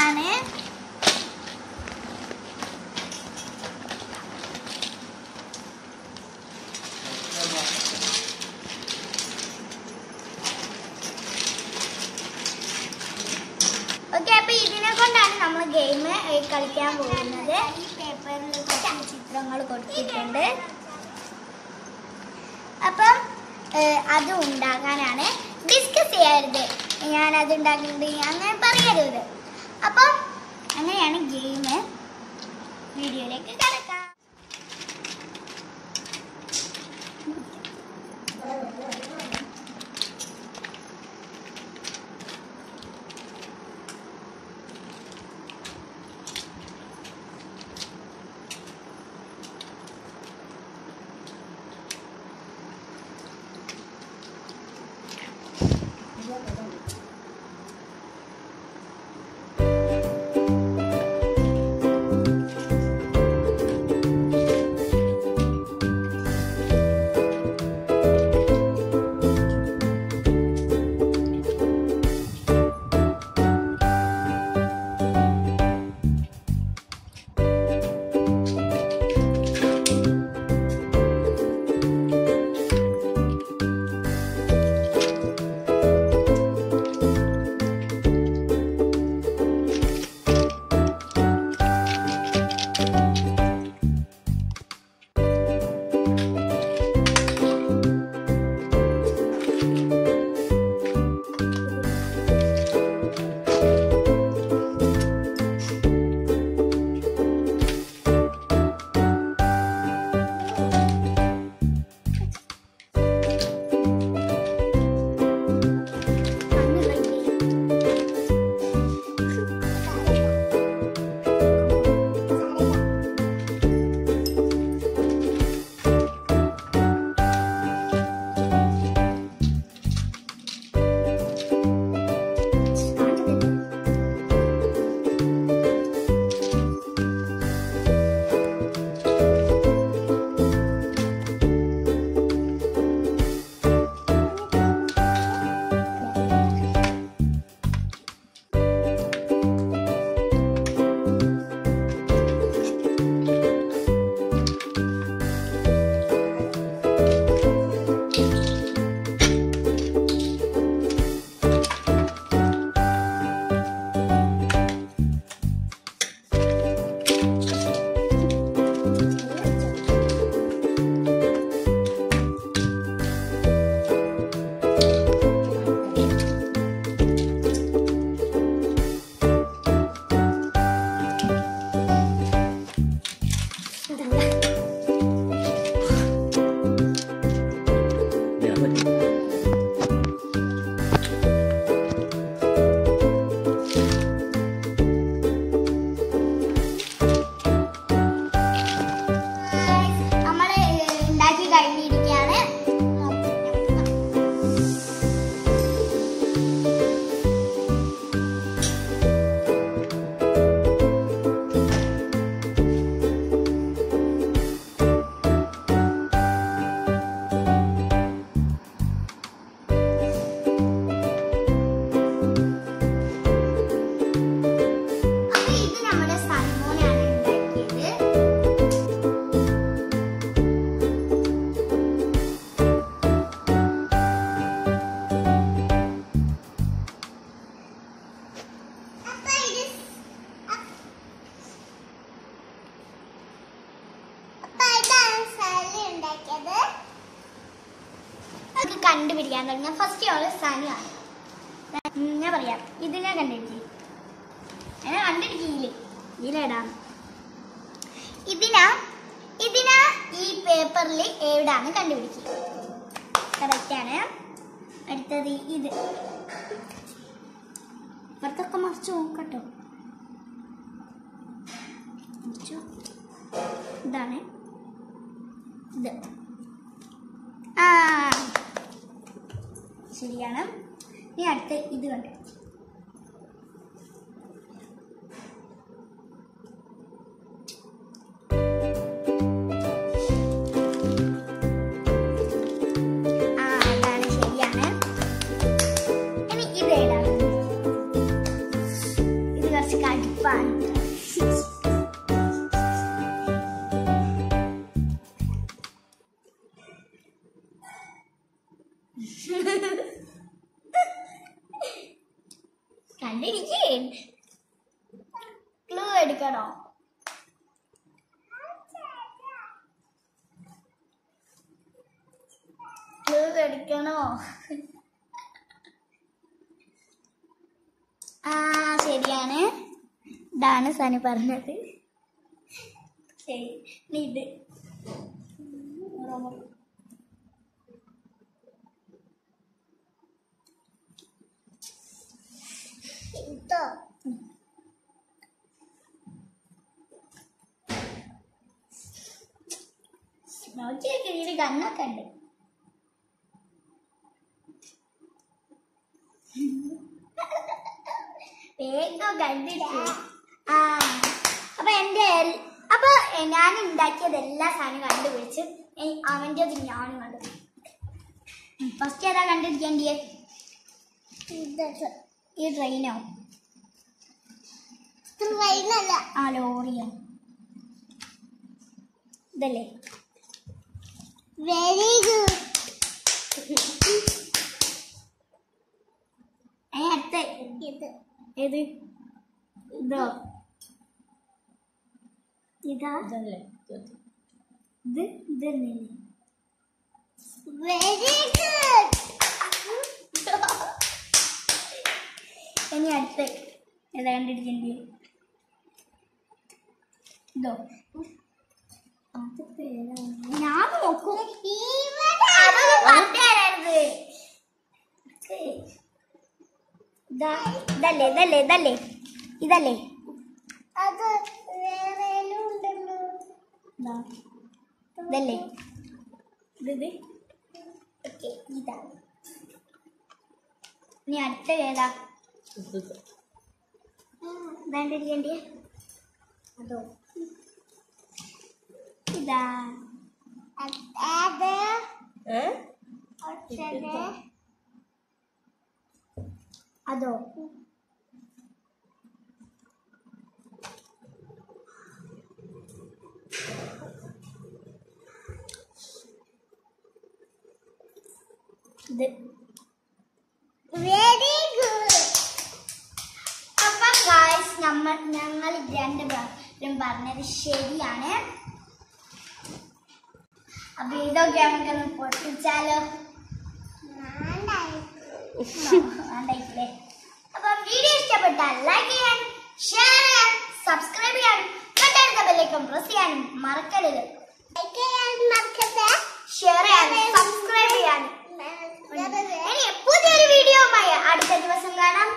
ഇതാണ് ഓക്കെ അപ്പൊ ഇതിനെ കൊണ്ടാണ് നമ്മൾ ഗെയിം കളിക്കാൻ പോകുന്നത്. ഈ പേപ്പറിൽ ചിത്രങ്ങൾ കൊടുത്തിട്ടുണ്ട്. അപ്പം അത് ഉണ്ടാക്കാനാണ്. ഡിസ്കസ് ചെയ്യരുത്. ഞാൻ അത് ഉണ്ടാക്കുന്നുണ്ട് അങ്ങനെ പറയരുത് അപ്പം അങ്ങനെയാണ് ഗെയിം വീഡിയോയിലേക്ക് കണ്ടുപിടിക്കാൻ തുടങ്ങാം. ഫസ്റ്റ് ഓൾ സനിയാണ് ഞാൻ പറയാം. ഇതിനെ ഞാൻ ഞാൻ കണ്ടിരിക്കില്ലേ ഇതിലിടാം ഇതിനാ ഇതിനാ ഈ പേപ്പറിൽ എവിടാണ് കണ്ടുപിടിക്കുക കറക്റ്റാണ് അടുത്തത് ഇത്. ഇവർക്കൊക്കെ മറിച്ച് നോക്കട്ടോ. ഇതാണ് ഇത്. ശരിയാണ്. ഇനി അടുത്ത് ഇത് കണ്ടു. ക്ലൂ എടുക്കണോ? ആ ശരിയാണ്. ഇതാണ് സനി പറഞ്ഞത്. ശരി ഇത്. ഇട്ടോ? നോക്കിയൊക്കെ കണ്ണൊക്കെ ഉണ്ട്. വേഗം കണ്ടിട്ട്. ആ. അപ്പൊ എന്റെ അപ്പൊ ഞാൻ ഉണ്ടാക്കിയത് എല്ലാ സാധനവും കണ്ടുപിടിച്ച് അവന്റെ അത് ഞാനും കണ്ടു. ഫസ്റ്റ് ഏതാ കണ്ടിരിക്കേണ്ടിയേ ഈ ട്രെയിനോ ട്രെയിനല്ല ആ ലോറിയോ ഇതല്ലേ? വെരി ഗുഡ് അടുത്ത ഇത് ഏത്? ഇതോ. ഇതാ. ഇതല്ലേ? ഇത് ഇതല്ലേ വെരി ഗുഡ് ഇനി അടുത്ത് ഏതാ കണ്ടിരിക്കേണ്ടി? ഇതോ. ഞാൻ നോക്കും തരരുത് ഇതാ ഇതല്ലേ ഇതല്ലേ ഇതല്ലേ ഇതല്ലേ. ഇതല്ലേ. ഇത് ഓക്കെ ഇതാ. ഇനി അടുത്ത ഏതാ? വേണ്ടിരിക്കേണ്ടിയ? അതോ? ഇതാ. അത് അതോ? വെരി ഗുഡ് അപ്പൊ ഗായ്സ് നമ്മൾ ഞങ്ങൾ രണ്ട് പേരും പറഞ്ഞത് ശരിയാണ്. അപ്പൊ ഇതൊക്കെ നമുക്കൊന്ന് പൊട്ടിച്ചാലോ? അപ്പം വീഡിയോ ഇഷ്ടപ്പെട്ടാൽ ലൈക്ക് ചെയ്യാൻ ഷെയർ ചെയ്യാൻ സബ്സ്ക്രൈബ് ചെയ്യാൻ തൊട്ടടുത്ത ബെല്ലേക്കും പ്രസ് ചെയ്യാനും മറക്കരുത്. ലൈക്ക് ചെയ്യാൻ മറക്കരുത്. ഷെയർ ചെയ്യാൻ സബ്സ്ക്രൈബ് ചെയ്യാൻ ഇനി പുതിയൊരു വീഡിയോയുമായി അടുത്ത ദിവസം കാണാം.